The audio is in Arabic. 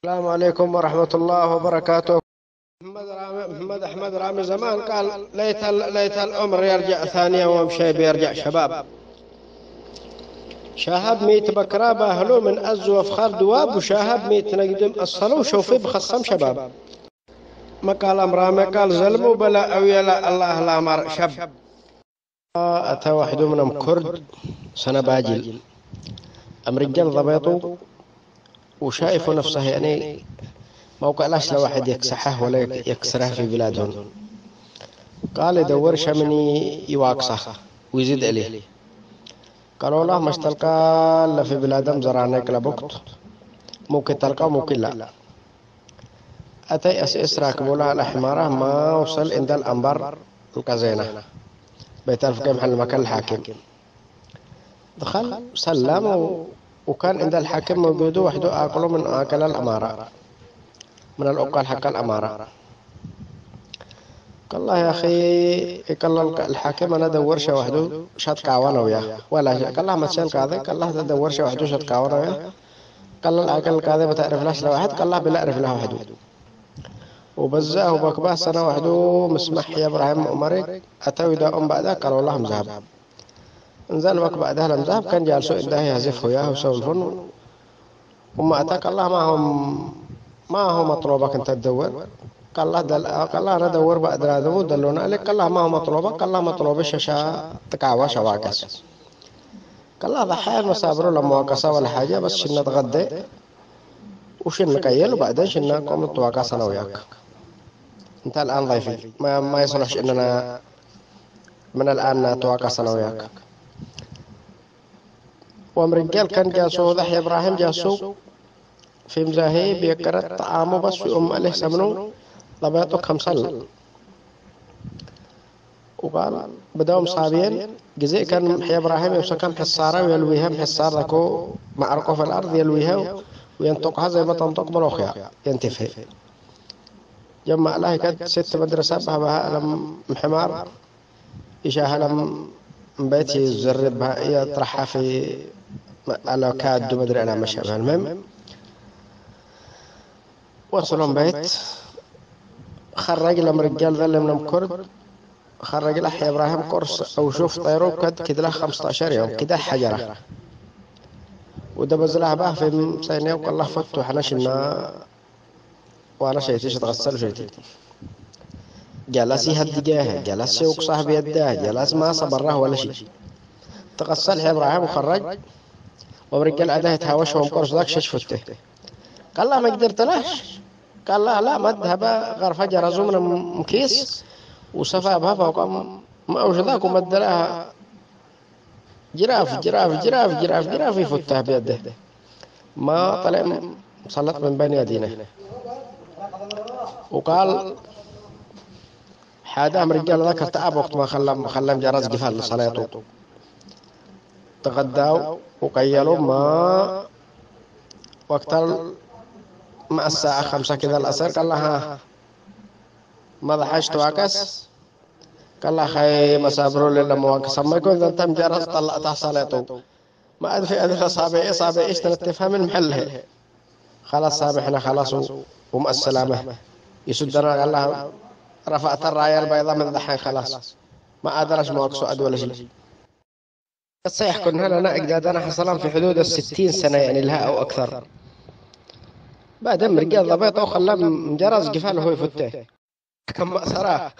السلام عليكم ورحمة الله وبركاته. محمد رامي محمد أحمد رامي زمان قال ليت ليت العمر يرجع ثانيا ومشي بيرجع شباب. شاهب ميت بكرة باهلو من أز وفخار دواب وشاهب ميت نقدم الصلو شوفي بخصم شباب. ما قال أمرامي قال زلمو بلا أويلا الله لا مر شب. أتى واحد منهم كرد سنة باجل. أمرجال ضبيطو. وشايف نفسه يعني موقع لاش لواحد يكسحه ولا يكسره في بلادهم. قال يدور شمني يواقصه ويزيد عليه قالوا له مش تلقى إلا في بلادهم زرعنك لبقت ممكن تلقى ممكن لا. أتي أسئس راكبوا لها الحمارة ما وصل عند الأنبار القزينة بيت ألف محل مكان الحاكم. دخل سلم و... وكان عند الحاكم موجود وحده آكله من آكل الأمارة. من الأقل حق الأمارة. قال الله يا أخي قال الحاكم أنا دورش وحده شاد كاوانا وياه ولا قال الله ما تشان كذا قال الله تدورش وحده شاد كاوانا وياه قال الأكل كذا بتعرف لاش لواحد قال الله بلا أعرف له وحده وبزاه وبكباه سنة وحده مسمح يا إبراهيم عمرك أتوا إذا أم بعدها قالوا الله مذهب. نزل وقت بعدها لم ذهب كان جالسوا يهزف وياه ويسولفون وما أتاك الله ما هم ما هو مطلوبك أنت تدور؟ قال الله دل... قال الله أنا أدور بعد هذا دلونا عليك قال الله ما هو مطلوبك؟ قال الله مطلوب الشاشة تقعوى شواكس قال الله ضحايا ما صابروا لما وقصا ولا حاجة بس شنا تغدى وشنا كيل وبعدين شنا قوم نتواقص أنا وياك. أنت الآن ضيفي. ما ما يصلحش إننا من الآن نتواقص أنا وياك. ومرجال كان جاسو ضحي إبراهيم جاسو في مزاهي بيكرت طعامه بس في أم عليه سمنو لبيته خمسل. وقال بدأوا مصابين جزء كان حي إبراهيم يوسكن حصارة ويلويها بحصار لكو معرقه في الأرض يلويها وينطقها زي ما تنطق ملوخيا ينتفه جمع لها كد ست مدرسة بها بها لم حمار. إشاها لم بيت يزرب بها يطرحها في على كاد مدري أنا مش المهم وصلوا بيت. خرج لهم رجال ذل منهم كرد. خرج له يا إبراهيم قرص. أو شوف طيروا كد كده له 15 يوم كده حجرة. ودبز له به في سنة وقال الله فتوا إحنا شنا وأنا شيء تغسل شيء جلس يهدجاه جلس يوق صاحب يده جلس ما صبره ولا شيء. تغسل إبراهيم وخرج. ورجال أداه يتهاوشهم قرص ذاك شش فته قال لا ما قدرت لاش قال لا لا ما اذهب غرفة جرزوا من مكيس وصفى بها فوق ما أوش ذاك ومد لها جراف جراف جراف جراف جراف يفتها بيده. ما طلع صلت من بين يدينا وقال حادام رجال ذكر تعب وقت ما خلم خلم جرس قفل لصلاته. تغداوا وقيلوا ما وقت مع الساعة خمسة كذا الأسر قال لها ما ضحشت واكس قال لها خي ما صبروا لله مواكس ما يكون انت مجرس طلعت صلاته ما أدري ادري صابع صابع إيش تفهم من محلها خلاص سامحنا خلاص ومع السلامة. يسدنا قال لها رفعت الراية البيضاء من ضحين خلاص. ما أدرش أد ولا الصحيح كن هلا أنا أجدادنا حصلان في حدود الستين سنة يعني لها أو أكثر. بعدين رجال ضبيطه وخلاه جرس قفاله هو يفته. كم صراحة